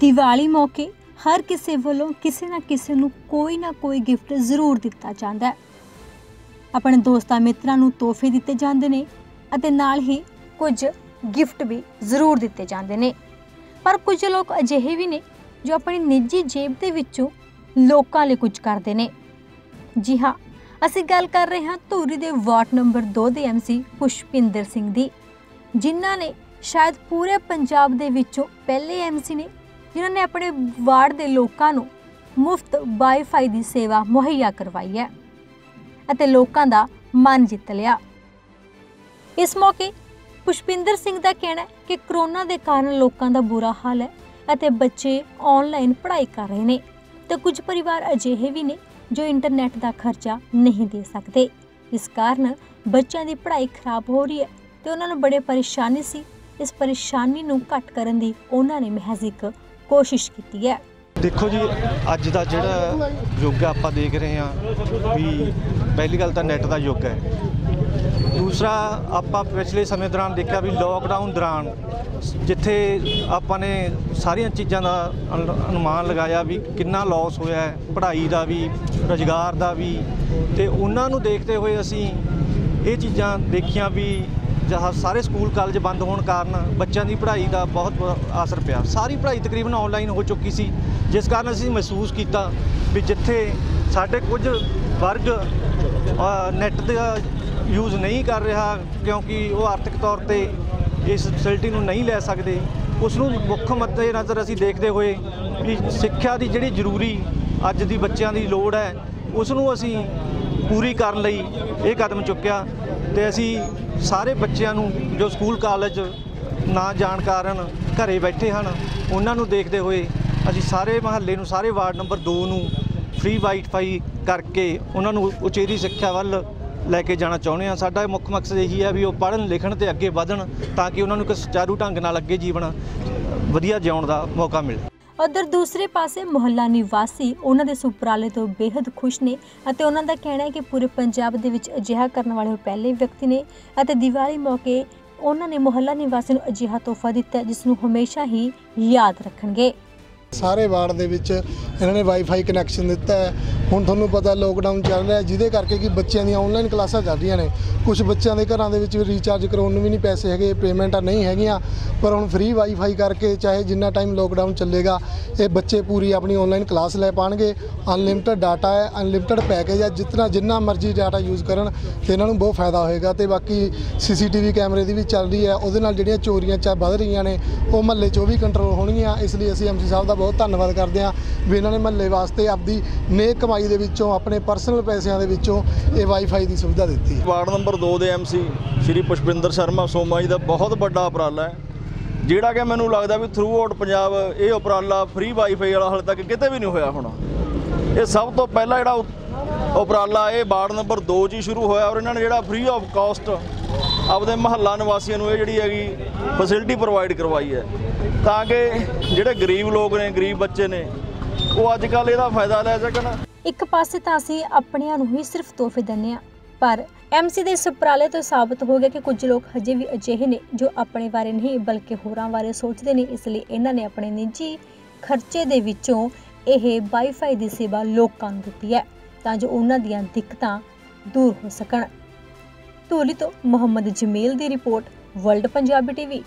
ਦੀਵਾਲੀ ਮੌਕੇ ਹਰ ਕਿਸੇ ਵੱਲੋਂ ਕਿਸੇ ਨਾ ਕਿਸੇ ਨੂੰ ਕੋਈ ਨਾ ਕੋਈ ਗਿਫਟ ਜ਼ਰੂਰ ਦਿੱਤਾ ਜਾਂਦਾ ਹੈ। ਆਪਣੇ ਦੋਸਤਾਂ ਮਿੱਤਰਾਂ ਨੂੰ ਤੋਹਫੇ ਦਿੱਤੇ ਜਾਂਦੇ ਨੇ ਅਤੇ ਨਾਲ ਹੀ ਕੁਝ ਗਿਫਟ ਵੀ ਜ਼ਰੂਰ ਦਿੱਤੇ ਜਾਂਦੇ ਨੇ। ਪਰ ਕੁਝ ਲੋਕ ਅਜਿਹੇ ਵੀ ਨੇ ਜੋ ਆਪਣੀ ਨਿੱਜੀ ਜੇਬ ਦੇ ਵਿੱਚੋਂ ਲੋਕਾਂ ਲਈ ਕੁਝ ਕਰਦੇ ਨੇ। ਜੀ ਹਾਂ, ਅਸੀਂ ਗੱਲ ਕਰ ਰਹੇ ਹਾਂ ਧੂਰੀ ਦੇ ਵਾਰਡ ਨੰਬਰ 2 ਦੇ ਐਮਸੀ ਪੁਸ਼ਪਿੰਦਰ ਸਿੰਘ ਦੀ, ਜਿਨ੍ਹਾਂ ਨੇ ਸ਼ਾਇਦ ਪੂਰੇ ਪੰਜਾਬ ਦੇ ਵਿੱਚੋਂ ਪਹਿਲੇ ਐਮਸੀ ਨੇ ਜਿਨ੍ਹਾਂ ਨੇ ਆਪਣੇ ਵਾਰਡ ਦੇ ਲੋਕਾਂ ਨੂੰ ਮੁਫਤ ਵਾਈਫਾਈ ਦੀ ਸੇਵਾ ਮੁਹੱਈਆ ਕਰਵਾਈ ਹੈ ਅਤੇ ਲੋਕਾਂ ਦਾ ਮਨ ਜਿੱਤ ਲਿਆ। ਇਸ ਮੌਕੇ ਪੁਸ਼ਪਿੰਦਰ ਸਿੰਘ ਦਾ ਕਹਿਣਾ ਹੈ ਕਿ ਕਰੋਨਾ ਦੇ ਕਾਰਨ ਲੋਕਾਂ ਦਾ ਬੁਰਾ ਹਾਲ ਹੈ ਅਤੇ ਬੱਚੇ ਆਨਲਾਈਨ ਪੜ੍ਹਾਈ ਕਰ ਰਹੇ ਨੇ ਤੇ ਕੁਝ ਪਰਿਵਾਰ ਅਜਿਹੇ ਵੀ ਨੇ ਜੋ ਇੰਟਰਨੈਟ ਦਾ ਖਰਚਾ ਨਹੀਂ ਦੇ ਸਕਦੇ। ਇਸ ਕਾਰਨ ਬੱਚਿਆਂ ਦੀ ਪੜ੍ਹਾਈ ਖਰਾਬ ਹੋ ਰਹੀ ਹੈ ਤੇ ਉਹਨਾਂ ਨੂੰ ਬੜੇ ਪਰੇਸ਼ਾਨੀ ਸੀ। ਇਸ ਪਰੇਸ਼ਾਨੀ ਨੂੰ ਘੱਟ ਕਰਨ ਦੀ ਉਹਨਾਂ ਨੇ ਮਹਿਜ਼ ਇੱਕ ਕੋਸ਼ਿਸ਼ ਕੀਤੀ ਹੈ। ਦੇਖੋ ਜੀ, ਅੱਜ ਦਾ ਜਿਹੜਾ ਯੁੱਗ ਆਪਾਂ ਦੇਖ ਰਹੇ ਹਾਂ ਵੀ ਪਹਿਲੀ ਗੱਲ ਤਾਂ ਨੈੱਟ ਦਾ ਯੁੱਗ ਹੈ। ਦੂਸਰਾ, ਆਪਾਂ ਪਿਛਲੇ ਸਮੇਂ ਦੌਰਾਨ ਦੇਖਿਆ ਵੀ ਲੋਕਡਾਊਨ ਦੌਰਾਨ ਜਿੱਥੇ ਆਪਾਂ ਨੇ ਸਾਰੀਆਂ ਚੀਜ਼ਾਂ ਦਾ ਅਨੁ- ਅਨੁਮਾਨ ਲਗਾਇਆ ਵੀ ਕਿੰਨਾ ਲਾਸ ਹੋਇਆ ਹੈ, ਪੜ੍ਹਾਈ ਦਾ ਵੀ, ਰੁਜ਼ਗਾਰ ਦਾ ਵੀ। ਤੇ ਉਹਨਾਂ ਨੂੰ ਦੇਖਦੇ ਹੋਏ ਅਸੀਂ ਇਹ ਚੀਜ਼ਾਂ ਦੇਖੀਆਂ ਵੀ ਜਹਾਂ ਸਾਰੇ ਸਕੂਲ ਕਾਲਜ ਬੰਦ ਹੋਣ ਕਾਰਨ ਬੱਚਿਆਂ ਦੀ ਪੜ੍ਹਾਈ ਦਾ ਬਹੁਤ ਅਸਰ ਪਿਆ। ਸਾਰੀ ਪੜ੍ਹਾਈ ਤਕਰੀਬਨ ਆਨਲਾਈਨ ਹੋ ਚੁੱਕੀ ਸੀ, ਜਿਸ ਕਾਰਨ ਅਸੀਂ ਮਹਿਸੂਸ ਕੀਤਾ ਵੀ ਜਿੱਥੇ ਸਾਡੇ ਕੁਝ ਵਰਗ ਨੈੱਟ ਦਾ ਯੂਜ਼ ਨਹੀਂ ਕਰ ਰਿਹਾ, ਕਿਉਂਕਿ ਉਹ ਆਰਥਿਕ ਤੌਰ ਤੇ ਇਸ ਫੈਸਿਲਿਟੀ ਨੂੰ ਨਹੀਂ ਲੈ ਸਕਦੇ ਉਸ ਨੂੰ ਮੁੱਖ ਮੱਦੇ ਨਜ਼ਰ ਅਸੀਂ ਦੇਖਦੇ ਹੋਏ ਵੀ ਸਿੱਖਿਆ ਦੀ ਜਿਹੜੀ ਜ਼ਰੂਰੀ ਅੱਜ ਦੀ ਬੱਚਿਆਂ ਦੀ ਲੋੜ ਹੈ ਉਸ ਨੂੰ ਅਸੀਂ ਪੂਰੀ ਕਰਨ ਲਈ ਇਹ ਕਦਮ ਚੁੱਕਿਆ ਤੇ ਅਸੀਂ ਸਾਰੇ ਬੱਚਿਆਂ ਨੂੰ ਜੋ ਸਕੂਲ, ਕਾਲਜ ਨਾ ਜਾਣ ਕਾਰਨ ਘਰੇ ਬੈਠੇ ਹਨ, ਉਹਨਾਂ ਨੂੰ ਦੇਖਦੇ ਹੋਏ ਅਸੀਂ ਸਾਰੇ ਮਹੱਲੇ ਨੂੰ, ਸਾਰੇ ਵਾਰਡ ਨੰਬਰ 2 ਨੂੰ ਫ੍ਰੀ ਵਾਈਫਾਈ ਕਰਕੇ ਉਹਨਾਂ ਨੂੰ ਉਚੇਰੀ ਸਿੱਖਿਆ ਵੱਲ ਲੈ ਕੇ ਜਾਣਾ ਚਾਹੁੰਦੇ ਹਾਂ। ਸਾਡਾ ਮੁੱਖ ਮਕਸਦ ਇਹੀ ਹੈ ਵੀ ਉਹ ਪੜ੍ਹਨ, ਲਿਖਣ ਤੇ ਅੱਗੇ ਵਧਣ ਤਾਂ ਕਿ ਉਹਨਾਂ ਨੂੰ ਇੱਕ ਸੁਚਾਰੂ ਢੰਗ ਨਾਲ ਅੱਗੇ ਜੀਵਨ ਵਧੀਆ ਜਿਉਣ ਦਾ ਮੌਕਾ ਮਿਲੇ। ਉਧਰ ਦੂਸਰੇ ਪਾਸੇ ਮੁਹੱਲਾ ਨਿਵਾਸੀ ਉਹਨਾਂ ਦੇ ਸੁਪਰਾਲੇ ਤੋਂ ਬੇहद ਖੁਸ਼ ਨੇ ਅਤੇ ਉਹਨਾਂ ਦਾ ਕਹਿਣਾ ਹੈ ਕਿ ਪੂਰੇ ਪੰਜਾਬ ਦੇ ਵਿੱਚ ਅਜਿਹਾ ਕਰਨ ਵਾਲੇ ਉਹ ਪਹਿਲੇ ਵਿਅਕਤੀ ਨੇ ਅਤੇ ਦੀਵਾਲੀ ਮੌਕੇ ਉਹਨਾਂ ਨੇ ਮੁਹੱਲਾ ਨਿਵਾਸੀ ਨੂੰ ਅਜਿਹਾ ਤੋਹਫਾ ਦਿੱਤਾ, ਜਿਸ ਨੂੰ ਹਮੇਸ਼ਾ ਹੀ ਯਾਦ ਰੱਖਣਗੇ। ਸਾਰੇ ਵਾਰਡ ਦੇ ਵਿੱਚ ਇਹਨਾਂ ਨੇ ਵਾਈਫਾਈ ਕਨੈਕਸ਼ਨ ਦਿੱਤਾ ਹੈ। ਹੁਣ ਤੁਹਾਨੂੰ ਪਤਾ ਲੋਕਡਾਊਨ ਚੱਲ ਰਿਹਾ ਜਿਹਦੇ ਕਰਕੇ ਕਿ ਬੱਚਿਆਂ ਦੀਆਂ ਆਨਲਾਈਨ ਕਲਾਸਾਂ ਚੱਲ ਰਹੀਆਂ ਨੇ। ਕੁਝ ਬੱਚਿਆਂ ਦੇ ਘਰਾਂ ਦੇ ਵਿੱਚ ਵੀ ਰੀਚਾਰਜ ਕਰਾਉਣ ਨੂੰ ਵੀ ਨਹੀਂ ਪੈਸੇ ਹੈਗੇ ਪੇਮੈਂਟਾਂ ਨਹੀਂ ਹੈਗੀਆਂ। ਪਰ ਹੁਣ ਫ੍ਰੀ ਵਾਈਫਾਈ ਕਰਕੇ ਚਾਹੇ ਜਿੰਨਾ ਟਾਈਮ ਲੋਕਡਾਊਨ ਚੱਲੇਗਾ, ਇਹ ਬੱਚੇ ਪੂਰੀ ਆਪਣੀ ਆਨਲਾਈਨ ਕਲਾਸ ਲੈ ਪਾਣਗੇ। ਅਨਲਿਮਟਿਡ ਡਾਟਾ ਹੈ ਅਨਲਿਮਟਿਡ ਪੈਕੇਜ ਹੈ, ਜਿਤਨਾ ਜਿੰਨਾ ਮਰਜ਼ੀ ਡਾਟਾ ਯੂਜ਼ ਕਰਨ ਤੇ ਇਹਨਾਂ ਨੂੰ ਬਹੁਤ ਫਾਇਦਾ ਹੋਏਗਾ ਤੇ ਬਾਕੀ ਸੀਸੀਟੀਵੀ ਕੈਮਰੇ ਦੀ ਵੀ ਚੱਲ ਰਹੀ ਹੈ। ਉਹਦੇ ਨਾਲ ਜਿਹੜੀਆਂ ਚੋਰੀਆਂ ਚਾ ਵੱਧ ਰਹੀਆਂ ਨੇ, ਉਹ ਮਹੱਲੇ 'ਚ ਉਹ ਵੀ ਕੰਟਰੋਲ ਹੋਣਗੀਆਂ। ਇਸ ਲਈ ਅਸੀਂ ਐਮਸੀ ਸਾਹਿਬ ਦਾ ਬਹੁਤ ਧੰਨਵਾਦ ਕਰਦੇ ਹਾਂ ਵੀ ਇਹਨਾਂ ਨੇ ਮਹੱਲੇ ਵਾਸਤੇ ਆਪਦੀ ਨੇਕ ਕਮਾਈ ਦੇ ਵਿੱਚੋਂ, ਆਪਣੇ ਪਰਸਨਲ ਪੈਸਿਆਂ ਦੇ ਵਿੱਚੋਂ ਇਹ ਵਾਈਫਾਈ ਦੀ ਸੁਵਿਧਾ ਦਿੱਤੀ ਵਾਰਡ ਨੰਬਰ 2 ਦੇ ਐਮਸੀ ਸ਼੍ਰੀ ਪੁਸ਼ਪਿੰਦਰ ਸ਼ਰਮਾ ਸੋਮਾ ਜੀ ਦਾ ਬਹੁਤ ਵੱਡਾ ਉਪਰਾਲਾ ਹੈ। ਜਿਹੜਾ ਕਿ ਮੈਨੂੰ ਲੱਗਦਾ ਵੀ ਥਰੂ ਆਊਟ ਪੰਜਾਬ ਇਹ ਉਪਰਾਲਾ ਫ੍ਰੀ ਵਾਈਫਾਈ ਵਾਲਾ ਹਾਲੇ ਤੱਕ ਕਿਤੇ ਵੀ ਨਹੀਂ ਹੋਇਆ ਹੋਣਾ। ਇਹ ਸਭ ਤੋਂ ਪਹਿਲਾ ਜਿਹੜਾ ਉਪਰਾਲਾ ਇਹ ਵਾਰਡ ਨੰਬਰ 2 'ਚ ਹੀ ਸ਼ੁਰੂ ਹੋਇਆ ਔਰ ਇਹਨਾਂ ਨੇ ਜਿਹੜਾ ਫ੍ਰੀ ਆਫ ਕਾਸਟ ਆਪਦੇ ਮਹੱਲਾ ਨਿਵਾਸੀਆਂ ਨੂੰ ਇਹ ਜਿਹੜੀ ਹੈਗੀ ਫੈਸਿਲਿਟੀ ਪ੍ਰੋਵਾਈਡ ਕਰਵਾਈ ਹੈ। ਤਾਂ ਕਿ ਜਿਹੜੇ ਗਰੀਬ ਲੋਕ ਨੇ, ਗਰੀਬ ਬੱਚੇ ਨੇ, ਉਹ ਅੱਜ ਕੱਲ ਇਹਦਾ ਫਾਇਦਾ ਲੈ ਸਕਣ। ਇੱਕ ਪਾਸੇ ਤਾਂ ਅਸੀਂ ਆਪਣਿਆਂ ਨੂੰ ਹੀ ਸਿਰਫ ਤੋਹਫੇ ਦਿੰਦੇ ਹਾਂ, ਪਰ ਐਮਸੀ ਦੇ ਇਸ ਉਪਰਾਲੇ ਤੋਂ ਸਾਬਤ ਹੋ ਗਿਆ ਕਿ ਕੁਝ ਲੋਕ ਹਜੇ ਵੀ ਅਜਿਹੇ ਨੇ ਜੋ ਆਪਣੇ ਬਾਰੇ ਨਹੀਂ, ਬਲਕਿ ਹੋਰਾਂ ਬਾਰੇ ਸੋਚਦੇ ਨੇ। ਇਸ ਲਈ ਇਹਨਾਂ ਨੇ ਆਪਣੇ ਨਿੱਜੀ ਖਰਚੇ ਦੇ ਵਿੱਚੋਂ ਇਹ ਵਾਈਫਾਈ ਦੀ ਸੇਵਾ ਲੋਕਾਂ ਨੂੰ ਦਿੱਤੀ ਹੈ, ਤਾਂ ਜੋ ਉਹਨਾਂ ਦੀਆਂ ਦਿੱਕਤਾਂ ਦੂਰ ਹੋ ਸਕਣ। ਧੂਲੀ ਤੋਂ ਮੁਹੰਮਦ ਜਮੀਲ ਦੀ ਰਿਪੋਰਟ ਵਰਲਡ ਪੰਜਾਬੀ ਟੀਵੀ